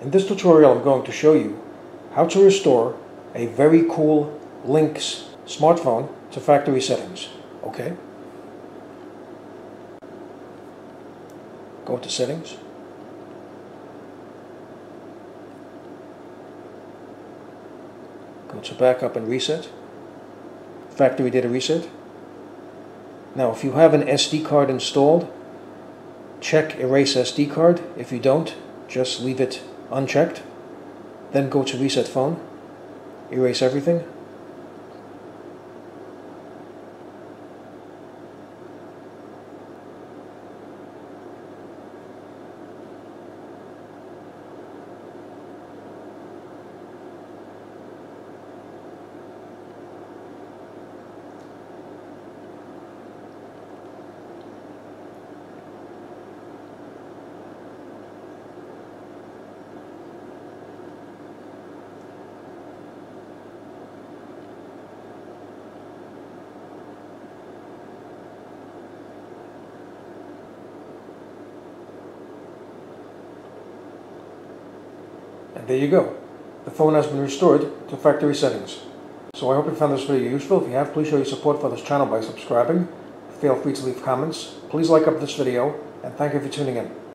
In this tutorial I'm going to show you how to restore a Verykool Lynx smartphone to factory settings. Okay? Go to settings. Go to backup and reset. Factory data reset. Now if you have an SD card installed, check erase SD card. If you don't, just leave it unchecked. Then go to reset phone, erase everything. And there you go. The phone has been restored to factory settings. So I hope you found this video useful. If you have, please show your support for this channel by subscribing. Feel free to leave comments. Please like up this video, and thank you for tuning in.